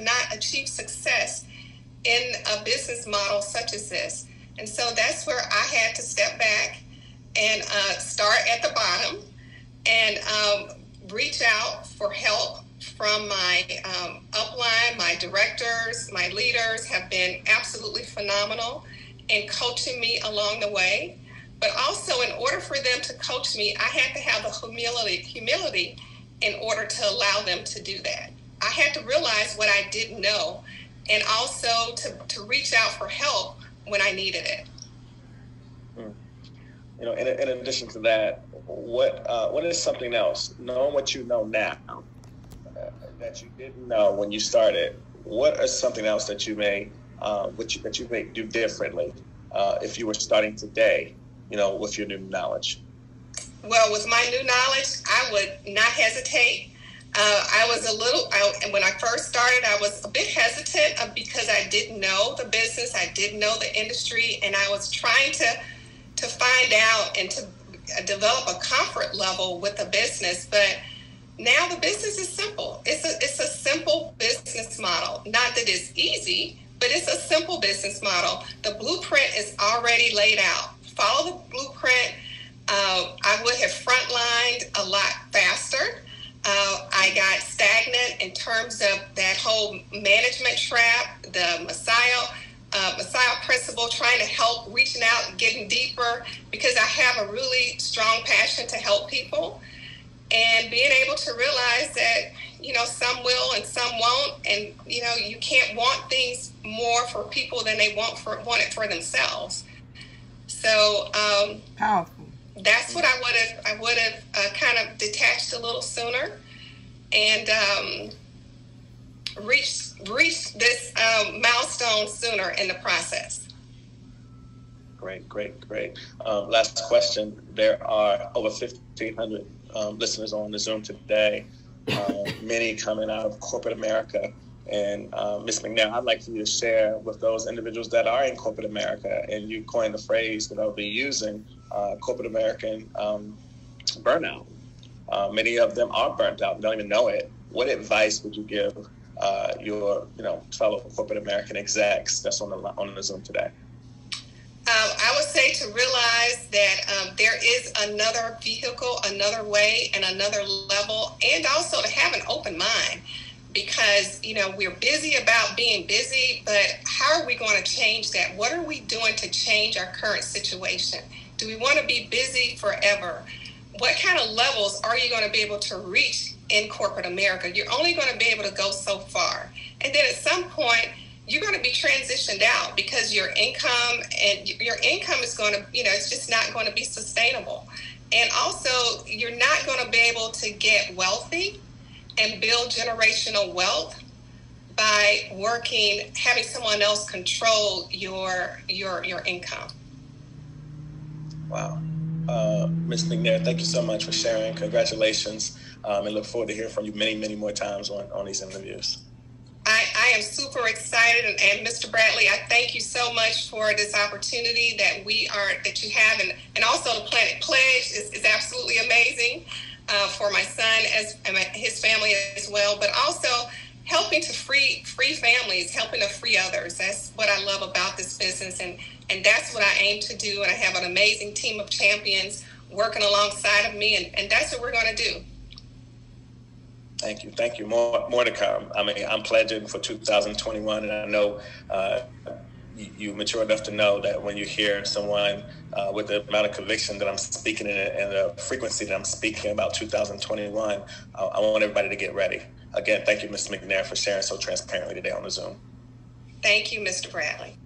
not achieve success in a business model such as this. And so that's where I had to step back and uh, start at the bottom and um, reach out for help from my um, upline, my directors, my leaders have been absolutely phenomenal in coaching me along the way. But also, in order for them to coach me, I had to have the humility, humility in order to allow them to do that. I had to realize what I didn't know and also to, to reach out for help when I needed it. Hmm. You know, in, in addition to that, what uh, what is something else? Knowing what you know now uh, that you didn't know when you started, what is something else that you may uh, which that you may do differently uh, if you were starting today? You know, with your new knowledge. Well, with my new knowledge, I would not hesitate. Uh, I was a little, I, when I first started, I was a bit hesitant uh, because I didn't know the business, I didn't know the industry, and I was trying to to find out and to uh, develop a comfort level with the business. But now the business is simple. It's a it's a simple business model. Not that it's easy, but it's a simple business model. The blueprint is already laid out. Follow the blueprint uh, I would have frontlined a lot I got stagnant in terms of that whole management trap, the Messiah, uh, Messiah principle, trying to help, reaching out, and getting deeper, because I have a really strong passion to help people. And being able to realize that, you know, some will and some won't. And, you know, you can't want things more for people than they want for want it for themselves. So, um, powerful that's what I would have I would have uh, kind of detached a little sooner and um, reached reached this um, milestone sooner in the process. Great, great, great. Um, last question. There are over 1,500 um, listeners on the Zoom today, um, many coming out of corporate America. And uh, Ms. McNair, I'd like for you to share with those individuals that are in corporate America, and you coined the phrase that I'll be using uh, corporate American um, burnout. Uh, many of them are burnt out and don't even know it. What advice would you give uh, your, you know, fellow corporate American execs that's on the on the Zoom today? Um, I would say to realize that um, there is another vehicle, another way, and another level, and also to have an open mind because you know we're busy about being busy but how are we going to change that what are we doing to change our current situation do we want to be busy forever? What kind of levels are you going to be able to reach in corporate America? You're only going to be able to go so far. And then at some point, you're going to be transitioned out because your income and your income is going to, you know, it's just not going to be sustainable. And also, you're not going to be able to get wealthy and build generational wealth by working having someone else control your your your income Wow. Uh, Ms. McNair, thank you so much for sharing. Congratulations. Um, and look forward to hearing from you many, many more times on, on these interviews. I, I am super excited. And, and, Mr. Bradley, I thank you so much for this opportunity that we are, that you have. And, and also the Planet Pledge is, is absolutely amazing uh, for my son as and his family as well. But also, helping to free free families, helping to free others. That's what I love about this business, and and that's what I aim to do. And I have an amazing team of champions working alongside of me, and, and that's what we're going to do. Thank you, thank you. More more to come. I mean, I'm pledging for 2021, and I know. Uh, you mature enough to know that when you hear someone uh, with the amount of conviction that I'm speaking in and the frequency that I'm speaking about 2021, I, I want everybody to get ready. Again, thank you, Mr. McNair, for sharing so transparently today on the Zoom. Thank you, Mr. Bradley.